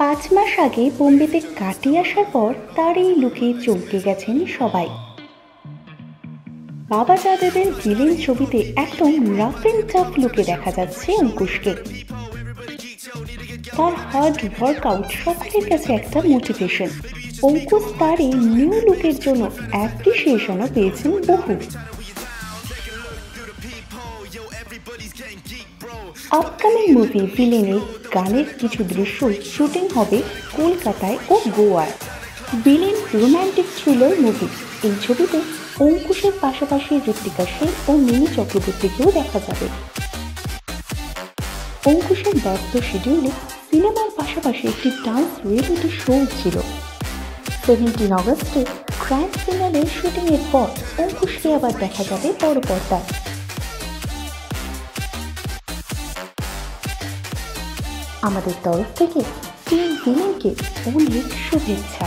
পাঁচ মাস আগে বোম্বেতে কাটিয়ে আসার পর তার এই লুকে চমকে গেছেন সবাই। বাবা যাদবের ভিলেন ছবিতে একদম রাফ অ্যান্ড টাফ লুকে দেখা যাচ্ছে অঙ্কুশকে। তার হার্ড ওয়ার্কআউট সকলের কাছে একটা মোটিভেশন। অঙ্কুশ তার এই নিউ লুকের জন্য অ্যাপ্রিসিয়েশনও পেয়েছেন বহু। আপকামিং মুভি ভিলেনের গানের কিছু দৃশ্য শুটিং হবে কলকাতায় ও গোয়ায়। ভিলেন রোম্যান্টিক থ্রিলার মুভি এই ছবিতে অঙ্কুশের পাশাপাশি ঋত্বিকা সেন ও মিনি চক্রবর্তীকেও দেখা যাবে। অঙ্কুশের ব্যস্ত শিডিউলে সিনেমার পাশাপাশি একটি ডান্স রিয়েলিটি শো ছিল। সেভেন্টিন অগস্টে গ্র্যান্ড ফিনালের শুটিংয়ের পর অঙ্কুশকে আবার দেখা যাবে বড় পর্দায়। আমাদের তরফ থেকে টিম ভিলেনকে অনেক শুভেচ্ছা।